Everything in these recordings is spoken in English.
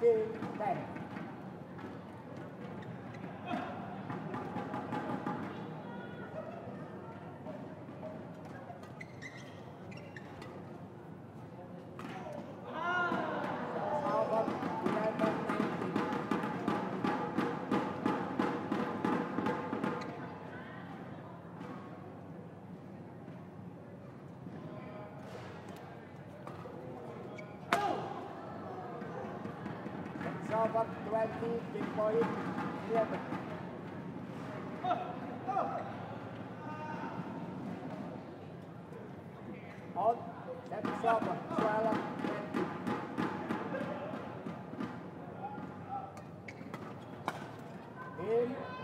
15, 10. Sauber, 20, big point, 11. On, set Sauber, 12, 20. In.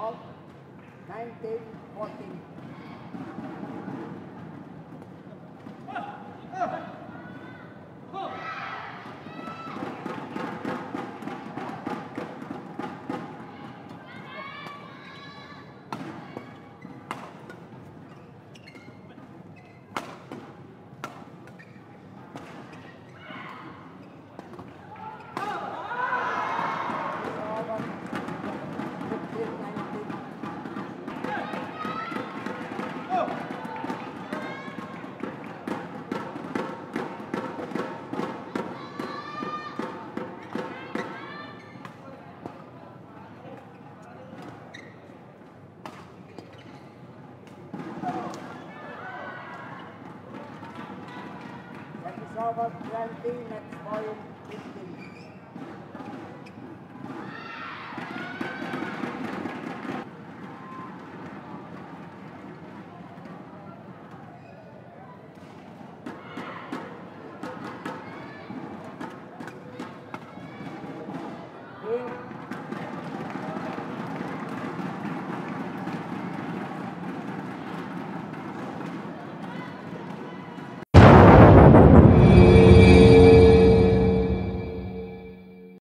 of 1914. Sauber, twenty, next point, fifteen.